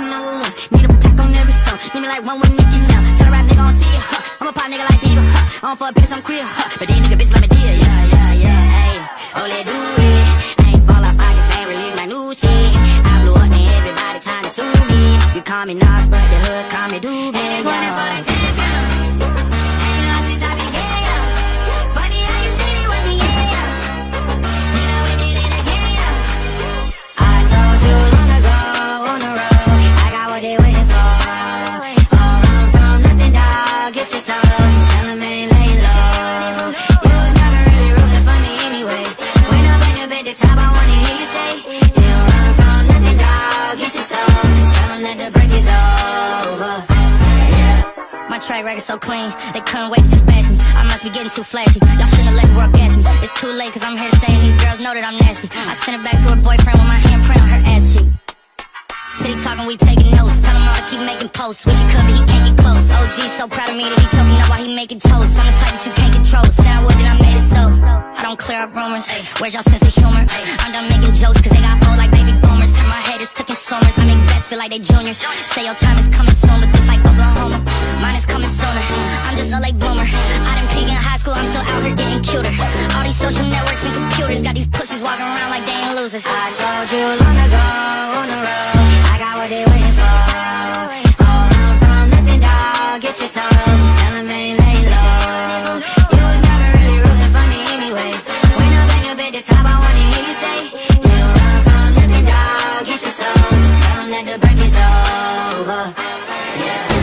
On for a bitch, I'm a pop nigga like Bieber, huh? I don't fuck bitches, I'm queer, huh? But these nigga bitch let me deal, yeah, yeah, yeah, hey. Oh, let do it. I ain't fall off, I can say release my new chick. I blew up and everybody trying to sue me. You call me Nas, but the hood call me Doobie. And this one for the track record so clean, they couldn't wait to just bash me. I must be getting too flashy. Y'all shouldn't let the world gas me. It's too late, cause I'm here to stay, and these girls know that I'm nasty. I sent it back to her boyfriend with my handprint on her ass cheek. City talking, we taking notes. Tell him all to keep making posts. Wish he could, but he can't get close. OG so proud of me that he choking up while he making toast. I'm the type that you can't control. Said I would, and I made it so. I don't clear up rumors. Where's y'all sense of humor? I'm done making jokes, cause they got old like baby boomers. Turn my haters to consumers. I make vets feel like they juniors. Say your time is coming soon, but just like Oklahoma mine is coming sooner. I'm just a late bloomer. I didn't peak in high school, I'm still out here getting cuter. All these social networks and computers got these pussies walking around like they ain't losers. I told you long ago on the road, I got what they waiting for. Run from nothing, dog. Get your soul. Ain't. You was never really rooting for me anyway. When I'm back up at the top, I wanna hear you say, You run from nothing, dog. Get your soul. That the break is over. Yeah.